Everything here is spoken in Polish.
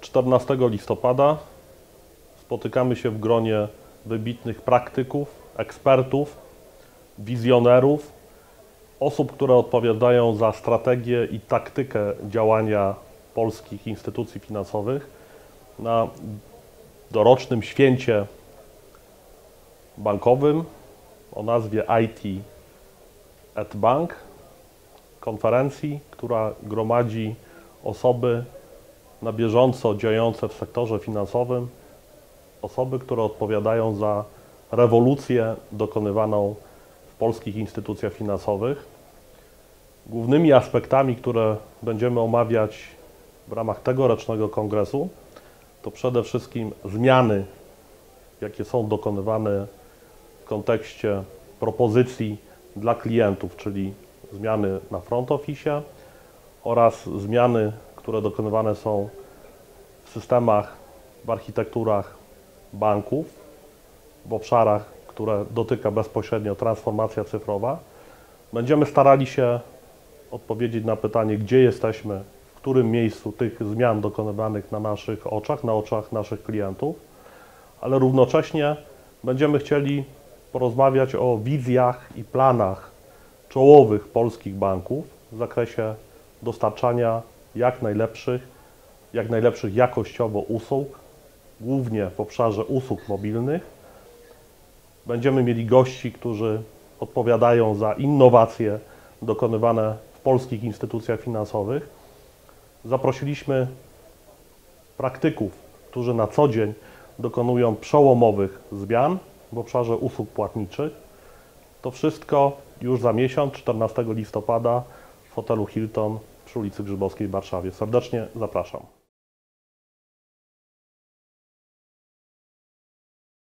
14 listopada spotykamy się w gronie wybitnych praktyków, ekspertów, wizjonerów, osób, które odpowiadają za strategię i taktykę działania polskich instytucji finansowych. Na dorocznym święcie bankowym o nazwie IT at Bank, konferencji, która gromadzi osoby na bieżąco działające w sektorze finansowym, osoby, które odpowiadają za rewolucję dokonywaną w polskich instytucjach finansowych. Głównymi aspektami, które będziemy omawiać w ramach tegorocznego kongresu, to przede wszystkim zmiany, jakie są dokonywane w kontekście propozycji dla klientów, czyli zmiany na front office oraz zmiany, które dokonywane są w systemach, w architekturach banków, w obszarach, które dotyka bezpośrednio transformacja cyfrowa. Będziemy starali się odpowiedzieć na pytanie, gdzie jesteśmy, w którym miejscu tych zmian dokonywanych na naszych oczach, na oczach naszych klientów, ale równocześnie będziemy chcieli porozmawiać o wizjach i planach czołowych polskich banków w zakresie dostarczania jak najlepszych, jak najlepszych jakościowo usług, głównie w obszarze usług mobilnych. Będziemy mieli gości, którzy odpowiadają za innowacje dokonywane w polskich instytucjach finansowych. Zaprosiliśmy praktyków, którzy na co dzień dokonują przełomowych zmian w obszarze usług płatniczych. To wszystko już za miesiąc, 14 listopada w hotelu Hilton przy ulicy Grzybowskiej w Warszawie. Serdecznie zapraszam.